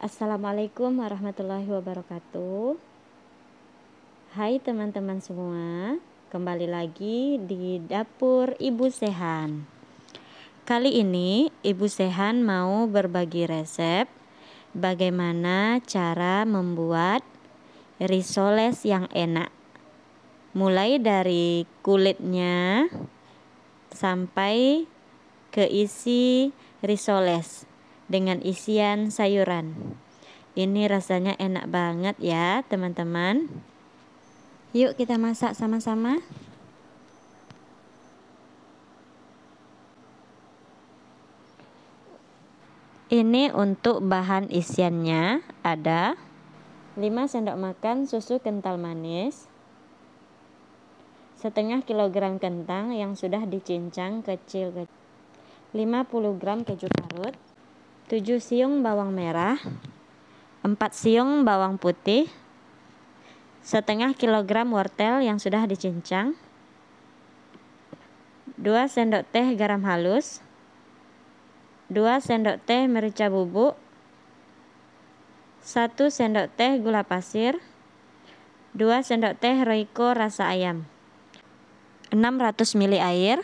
Assalamualaikum warahmatullahi wabarakatuh. Hai teman-teman semua, kembali lagi di dapur Ibu Sehan. Kali ini Ibu Sehan mau berbagi resep bagaimana cara membuat risoles yang enak. Mulai dari kulitnya sampai ke isi risoles dengan isian sayuran. Ini rasanya enak banget ya, teman-teman. Yuk kita masak sama-sama. Ini untuk bahan isiannya ada 5 sendok makan susu kental manis, setengah kilogram kentang yang sudah dicincang kecil-kecil, 50 gram keju parut, 7 siung bawang merah, 4 siung bawang putih, setengah kilogram wortel yang sudah dicincang, 2 sendok teh garam halus, 2 sendok teh merica bubuk, 1 sendok teh gula pasir, 2 sendok teh roiko rasa ayam, 600 ml air,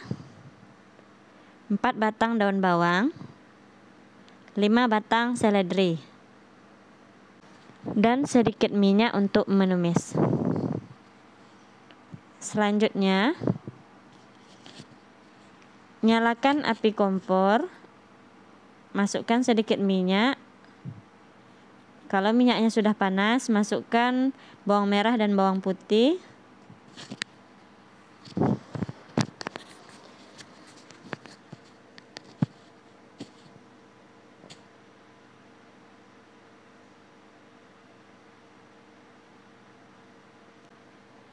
4 batang daun bawang, 5 batang seledri, dan sedikit minyak untuk menumis. Selanjutnya, nyalakan api kompor masukkan sedikit minyak kalau minyaknya sudah panas masukkan bawang merah dan bawang putih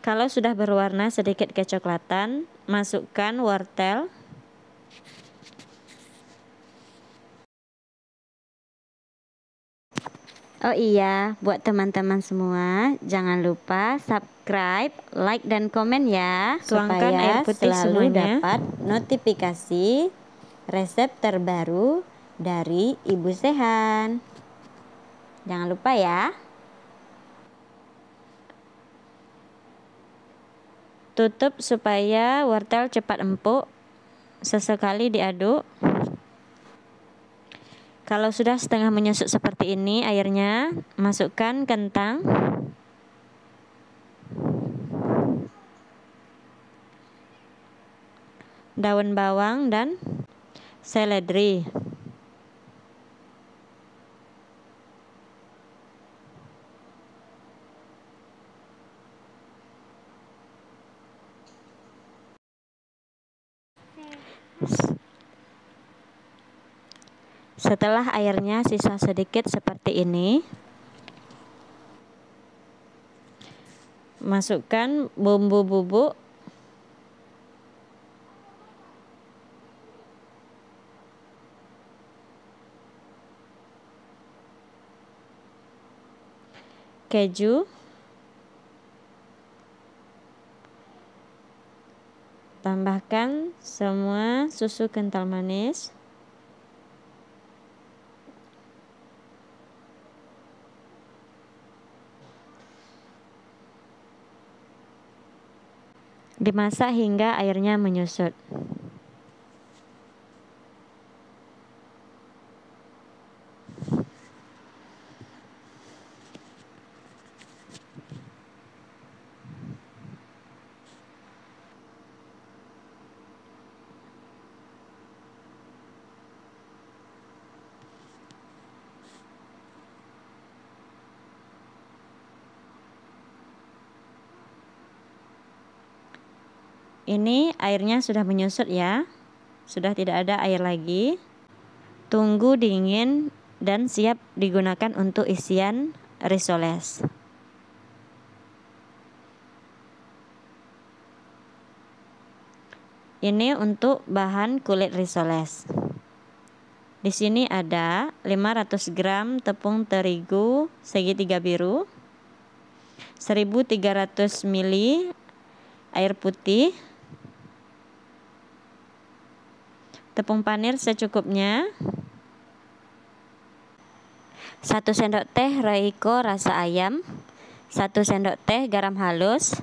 Kalau sudah berwarna sedikit kecoklatan, masukkan wortel Oh iya, buat teman-teman semua, jangan lupa subscribe, like dan komen ya, Tuangkan supaya air putih selalu semuanya. dapat notifikasi resep terbaru dari Ibu Sehan. Jangan lupa ya. Tutup supaya wortel cepat empuk. Sesekali diaduk. Kalau sudah setengah menyusut seperti ini airnya, masukkan kentang. Daun bawang dan seledri. Setelah airnya sisa sedikit seperti ini, masukkan bumbu bubuk. Keju tambahkan semua susu kental manis Dimasak hingga airnya menyusut. Ini airnya sudah menyusut ya. Sudah tidak ada air lagi. Tunggu dingin dan siap digunakan untuk isian risoles. Ini untuk bahan kulit risoles. Di sini ada 500 gram tepung terigu segitiga biru, 1300 ml air putih, tepung panir secukupnya, 1 sendok teh Royco rasa ayam. 1 sendok teh garam halus.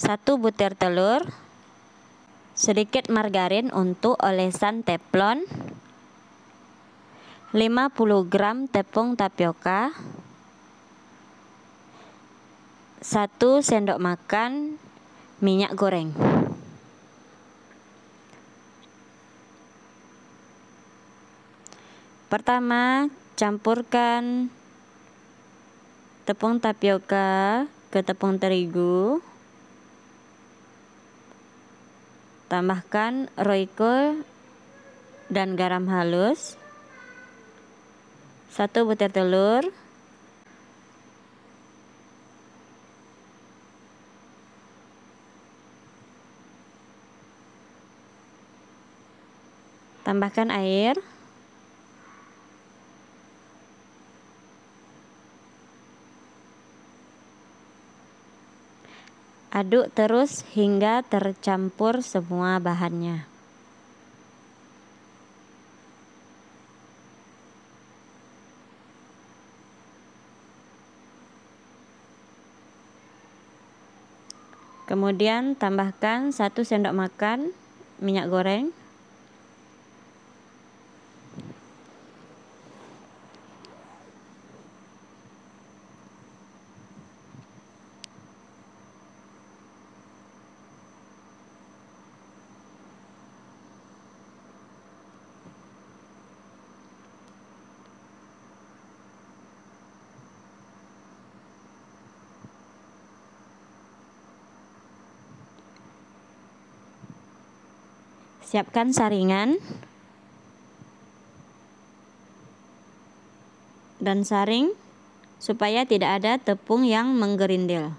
1 butir telur. Sedikit margarin untuk olesan teflon. 50 gram tepung tapioka. 1 sendok makan minyak goreng Pertama, campurkan tepung tapioka ke tepung terigu. Tambahkan roiko dan garam halus. Satu butir telur. Tambahkan air. Aduk terus hingga tercampur semua bahannya. Kemudian tambahkan satu sendok makan minyak goreng. Siapkan saringan dan saring supaya tidak ada tepung yang menggerindil.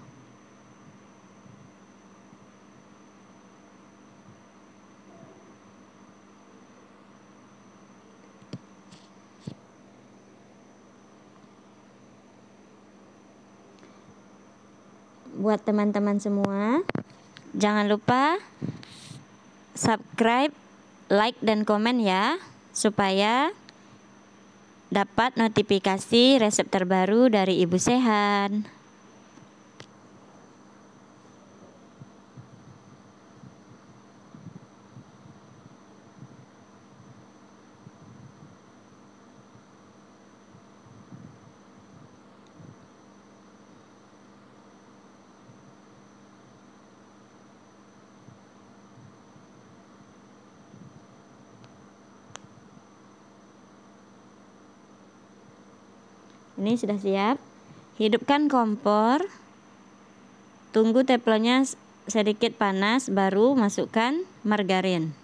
Buat teman-teman semua, jangan lupa subscribe, like, dan komen ya, supaya dapat notifikasi resep terbaru dari Ibu Sehan. Ini sudah siap. Hidupkan kompor. Tunggu teflonnya sedikit panas baru masukkan margarin.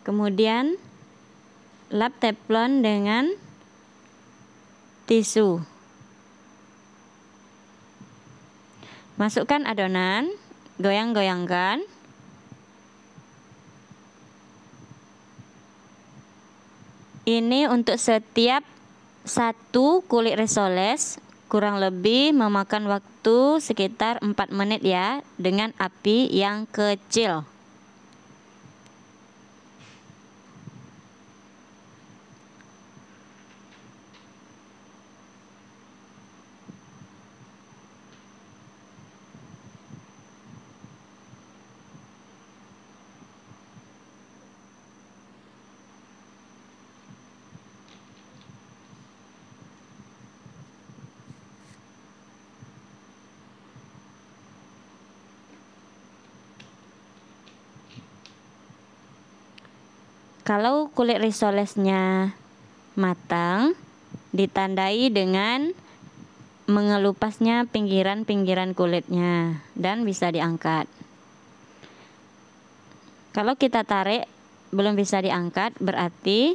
Kemudian lap teflon dengan tisu. Masukkan adonan, goyang-goyangkan. Ini untuk setiap satu kulit risoles kurang lebih memakan waktu sekitar 4 menit ya dengan api yang kecil. Kalau kulit risolesnya matang, ditandai dengan mengelupasnya pinggiran-pinggiran kulitnya dan bisa diangkat. Kalau kita tarik belum bisa diangkat berarti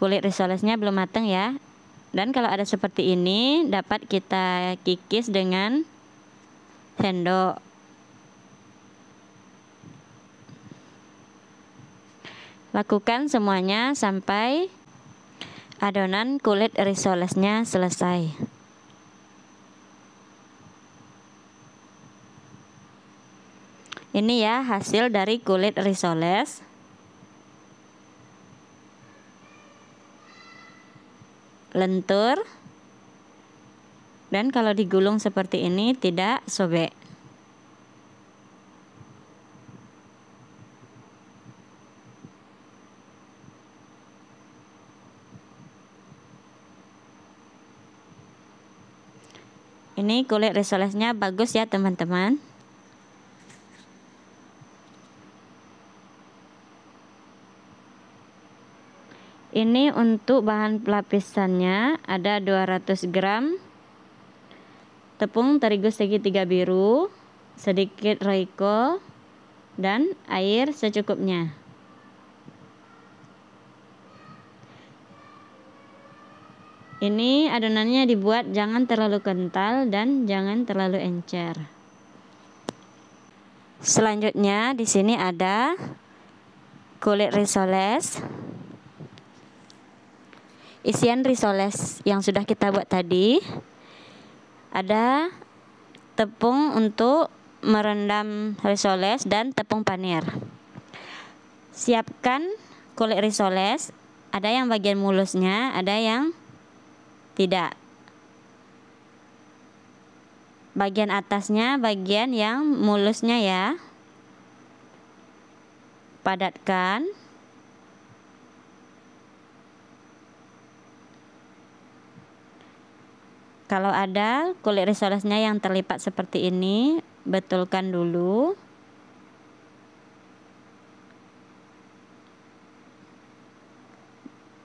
kulit risolesnya belum matang ya. Dan kalau ada seperti ini dapat kita kikis dengan sendok Lakukan semuanya sampai adonan kulit risolesnya selesai. Ini ya hasil dari kulit risoles. Lentur. Dan kalau digulung seperti ini tidak sobek. Ini kulit risolesnya bagus ya teman-teman. Ini untuk bahan pelapisannya ada 200 gram tepung terigu segitiga biru, sedikit roiko, dan air secukupnya. Ini adonannya dibuat jangan terlalu kental dan jangan terlalu encer. Selanjutnya di sini ada kulit risoles. Isian risoles yang sudah kita buat tadi. Ada tepung untuk merendam risoles dan tepung panir. Siapkan kulit risoles, ada yang bagian mulusnya, ada yang tidak. Bagian atasnya bagian yang mulusnya ya. Padatkan. Kalau ada kulit risolesnya yang terlipat seperti ini, betulkan dulu.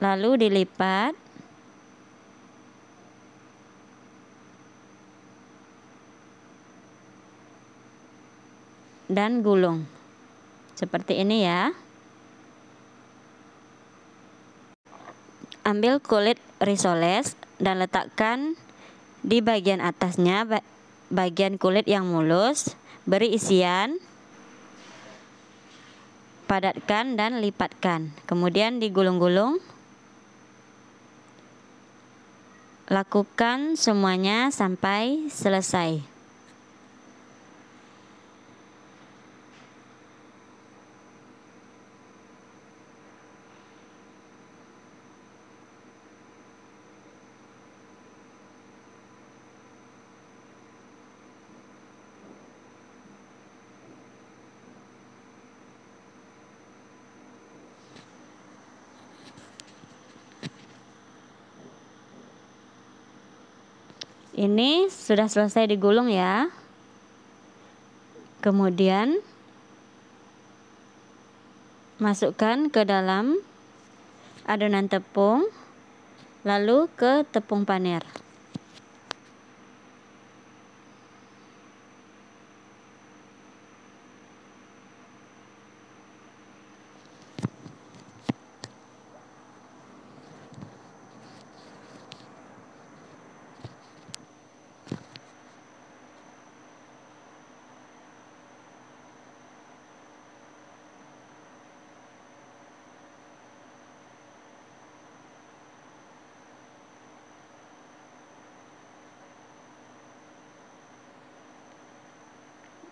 Lalu dilipat. Dan gulung. Seperti ini ya. Ambil kulit risoles dan letakkan di bagian atasnya bagian kulit yang mulus, beri isian, padatkan dan lipatkan. Kemudian digulung-gulung. Lakukan semuanya sampai selesai. Ini sudah selesai digulung ya. Kemudian masukkan ke dalam adonan tepung lalu ke tepung panir.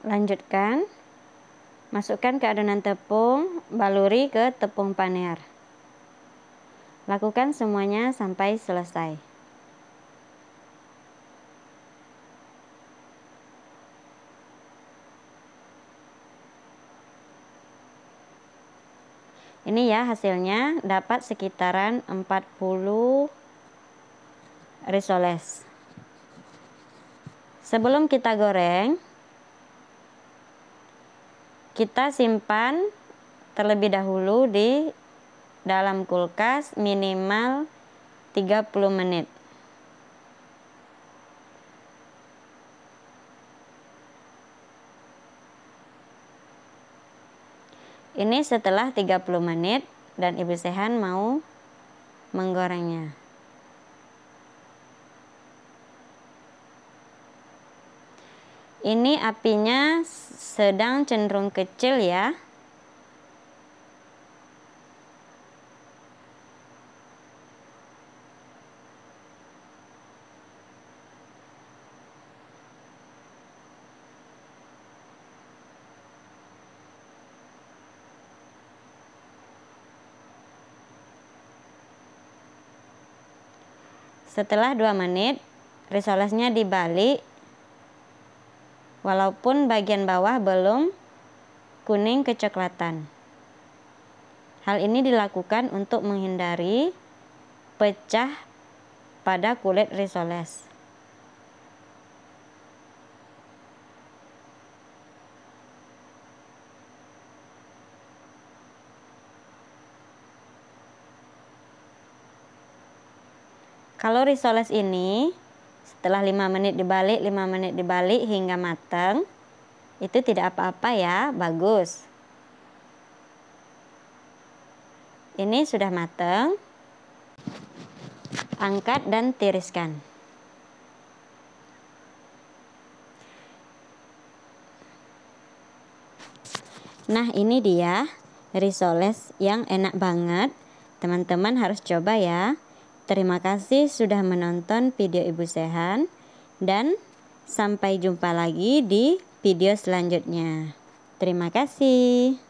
Lanjutkan. Masukkan ke adonan tepung, baluri ke tepung paner. Lakukan semuanya sampai selesai. Ini ya hasilnya dapat sekitaran 40 risoles. Sebelum kita goreng, kita simpan terlebih dahulu di dalam kulkas minimal 30 menit. Ini setelah 30 menit dan Ibu Sehan mau menggorengnya. ini apinya sedang cenderung kecil ya. Setelah 2 menit, risolesnya dibalik walaupun bagian bawah belum kuning kecoklatan. Hal ini dilakukan untuk menghindari pecah pada kulit risoles. Kalau risoles ini setelah 5 menit dibalik, 5 menit dibalik hingga matang, itu tidak apa-apa ya, bagus. Ini sudah matang. Angkat dan tiriskan. Nah, ini dia risoles yang enak banget. Teman-teman harus coba ya. Terima kasih sudah menonton video Ibu Sehan dan sampai jumpa lagi di video selanjutnya. Terima kasih.